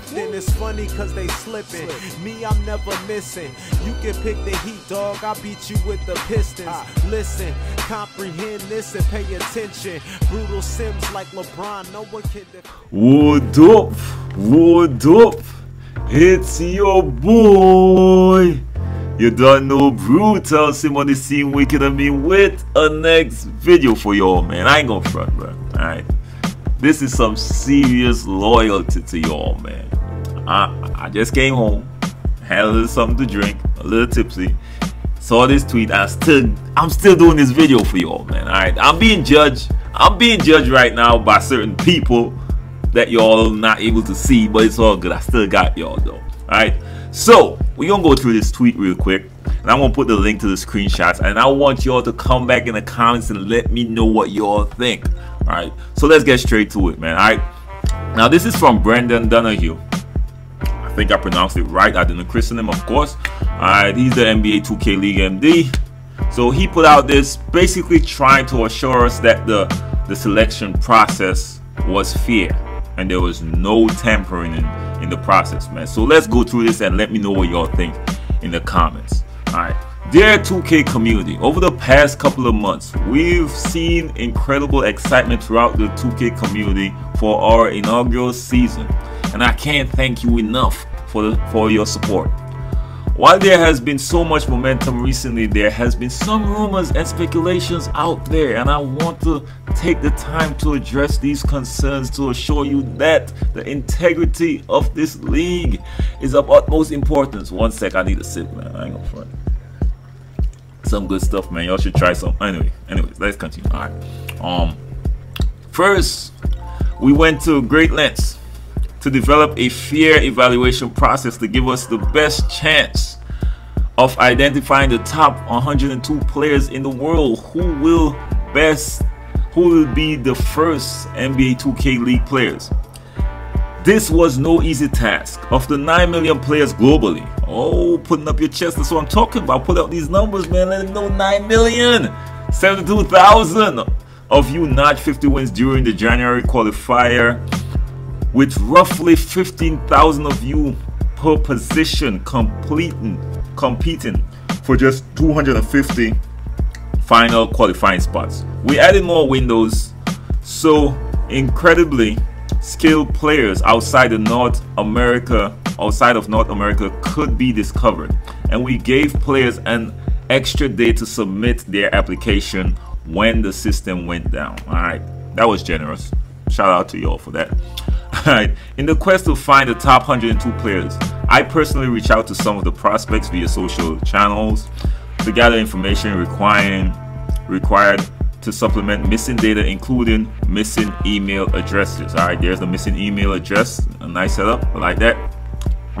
drifting. It's funny cause they slipping. Me, I'm never missing. You can pick the heat, dog. I beat you with the Pistons. Listen, comprehend this and pay attention. Brutal Sims like LeBron, no one can. What up? What up? It's your boy. You don't know Brutalsim on the scene wicked at me with a next video for y'all, man. I ain't gonna front, bro. Alright. This is some serious loyalty to y'all, man. I, I just came home, had a little something to drink, a little tipsy, saw this tweet. I still, I'm still doing this video for y'all, man. All right, I'm being judged. I'm being judged right now by certain people that y'all not able to see, but it's all good. I still got y'all though. All right. So we're gonna go through this tweet real quick, and I'm gonna put the link to the screenshots, and I want y'all to come back in the comments and let me know what y'all think. All right, so let's get straight to it, man. All right, now this is from Brendan Donohue. I think I pronounced it right. I didn't christen him, of course. All right, he's the NBA 2K League MD. So he put out this basically trying to assure us that the the selection process was fair and there was no tampering in, in the process, man. So let's go through this and let me know what y'all think in the comments. All right. Dear 2K community, over the past couple of months, we've seen incredible excitement throughout the 2K community for our inaugural season, and I can't thank you enough for, the, for your support. While there has been so much momentum recently, there has been some rumors and speculations out there, and I want to take the time to address these concerns to assure you that the integrity of this league is of utmost importance. One sec, I need a sip, man. I ain't gonna front some good stuff, man. Y'all should try some. Anyway, anyways, let's continue. All right. Um, first, we went to great lengths to develop a fair evaluation process to give us the best chance of identifying the top 102 players in the world who will best who will be the first NBA 2K League players. This was no easy task. Of the 9 million players globally, oh, putting up your chest, that's what I'm talking about. Put out these numbers, man. Let them know 9 million. 72,000 of you notched 50 wins during the January qualifier, with roughly 15,000 of you per position completing, competing for just 250 final qualifying spots. We added more windows, so incredibly skilled players outside of North America, outside of North America could be discovered. And we gave players an extra day to submit their application when the system went down. All right, that was generous. Shout out to y'all for that. All right, in the quest to find the top 102 players, I personally reached out to some of the prospects via social channels to gather information requiring required to supplement missing data, including missing email addresses. All right, there's the missing email address. A nice setup. I like that.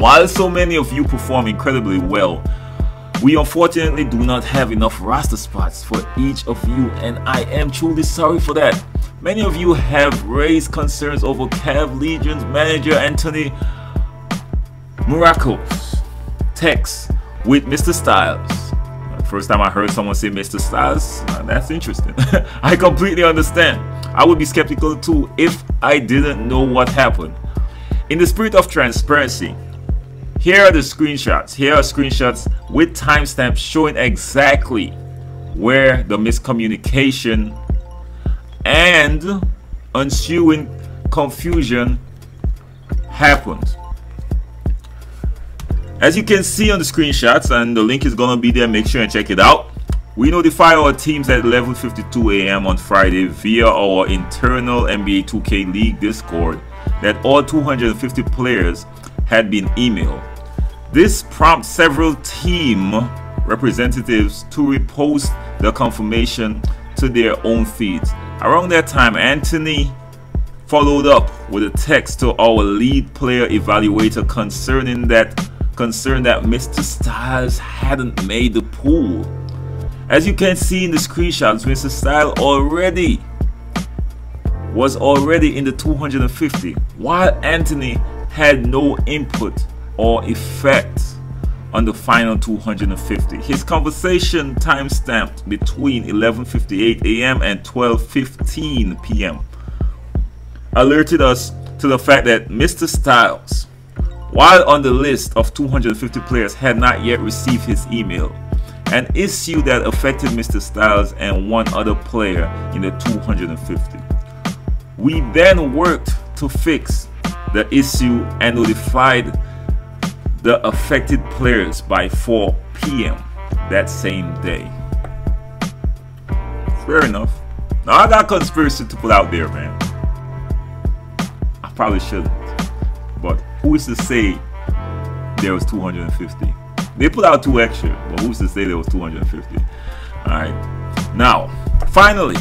While so many of you perform incredibly well, we unfortunately do not have enough roster spots for each of you, and I am truly sorry for that. Many of you have raised concerns over Cav Legion's manager Anthony Miracles text with Mr. Styles First time I heard someone say Mr. Styles, uh, that's interesting. I completely understand. I would be skeptical too if I didn't know what happened. In the spirit of transparency, here are the screenshots. Here are screenshots with timestamps showing exactly where the miscommunication and ensuing confusion happened. As you can see on the screenshots, and the link is gonna be there, make sure and check it out. We notify our teams at 11.52 a.m. on Friday via our internal NBA 2K League Discord that all 250 players had been emailed. This prompts several team representatives to repost the confirmation to their own feeds. Around that time, Anthony followed up with a text to our lead player evaluator concerning that concerned that Mr. Styles hadn't made the pool. As you can see in the screenshots, Mr. Styles already was already in the 250 while Anthony had no input or effect on the final 250. His conversation time stamped between 11:58 a.m. and 12:15 p.m. alerted us to the fact that Mr. Styles while on the list of 250 players had not yet received his email, an issue that affected Mr. Styles and one other player in the 250. We then worked to fix the issue and notified the affected players by 4 p.m. that same day. Fair enough. Now I got conspiracy to put out there, man. I probably shouldn't. But who is to say there was 250? They put out two extra, but who's to say there was 250? Alright. Now, finally,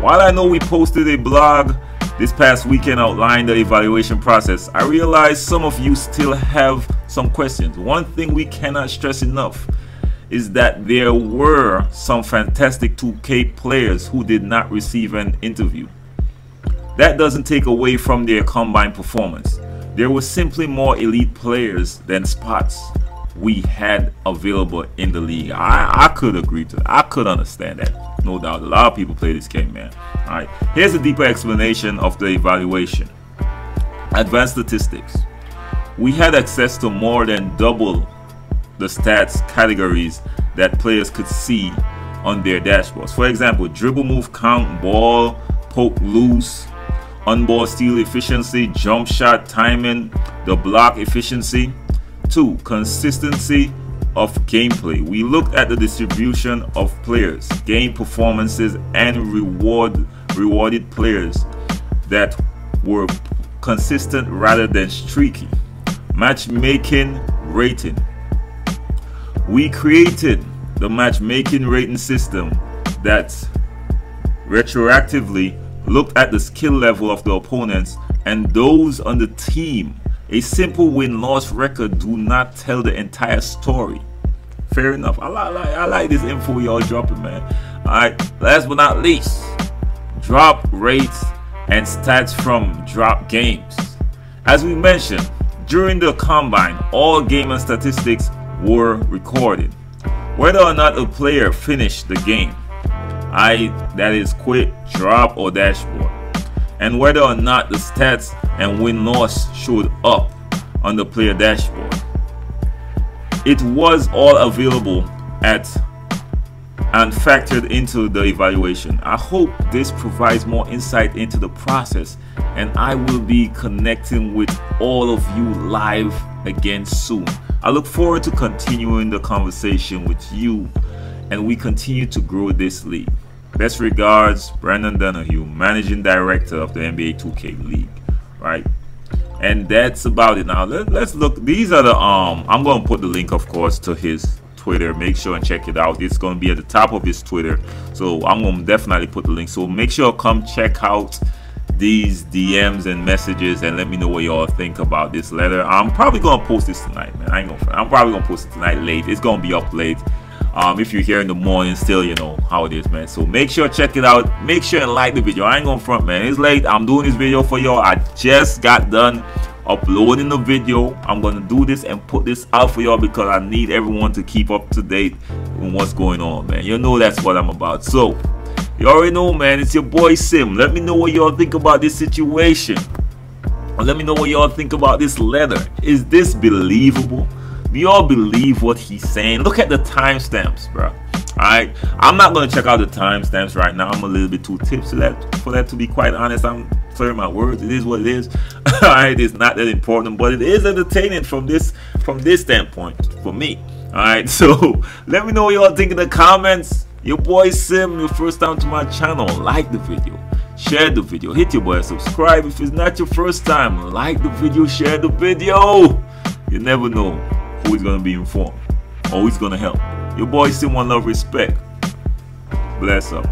while I know we posted a blog this past weekend outlined the evaluation process, I realize some of you still have some questions. One thing we cannot stress enough is that there were some fantastic 2K players who did not receive an interview. That doesn't take away from their combined performance. There were simply more elite players than spots we had available in the league. I, I could agree to that. I could understand that no doubt. A lot of people play this game, man. All right, here's a deeper explanation of the evaluation. Advanced statistics. We had access to more than double the stats categories that players could see on their dashboards. For example, dribble move count, ball, poke loose, on ball steal efficiency, jump shot timing, the block efficiency. Two, consistency of gameplay. We looked at the distribution of players, game performances, and reward rewarded players that were consistent rather than streaky. Matchmaking rating. We created the matchmaking rating system that retroactively looked at the skill level of the opponents and those on the team a simple win-loss record do not tell the entire story. Fair enough. I like, I like this info y'all dropping, man. Alright, last but not least, drop rates and stats from drop games. As we mentioned, during the combine, all game and statistics were recorded. Whether or not a player finished the game, I that is quit, drop, or dashboard and whether or not the stats and win-loss showed up on the player dashboard. It was all available at and factored into the evaluation. I hope this provides more insight into the process and I will be connecting with all of you live again soon. I look forward to continuing the conversation with you and we continue to grow this league. Best regards, Brendan Donohue, Managing Director of the NBA 2K League. Right? And that's about it. Now let, us look. These are the um. I'm gonna put the link, of course, to his Twitter. Make sure and check it out. It's gonna be at the top of his Twitter. So I'm gonna definitely put the link. So make sure come check out these DMs and messages and let me know what y'all think about this letter. I'm probably gonna post this tonight, man. I ain't gonna. I'm probably gonna post it tonight late. It's gonna be up late. Um, if you're here in the morning, still, you know how it is, man. So make sure check it out. Make sure and like the video. I ain't gonna front, man. It's late. I'm doing this video for y'all. I just got done uploading the video. I'm gonna do this and put this out for y'all because I need everyone to keep up to date on what's going on, man. You know that's what I'm about. So you already know, man. It's your boy Sim. Let me know what y'all think about this situation. Let me know what y'all think about this letter. Is this believable? Do y'all believe what he's saying? Look at the timestamps, bro. Alright, I'm not gonna check out the timestamps right now. I'm a little bit too tipsy that for that to be quite honest. I'm sorry my words. It is what it is. Alright, it's not that important, but it is entertaining from this from this standpoint for me. Alright, so let me know what y'all think in the comments. Your boy Sim, your first time to my channel, like the video, share the video, hit your boy subscribe if it's not your first time. Like the video, share the video. You never know who's gonna be informed always gonna help. Your boy still want love respect. Bless up.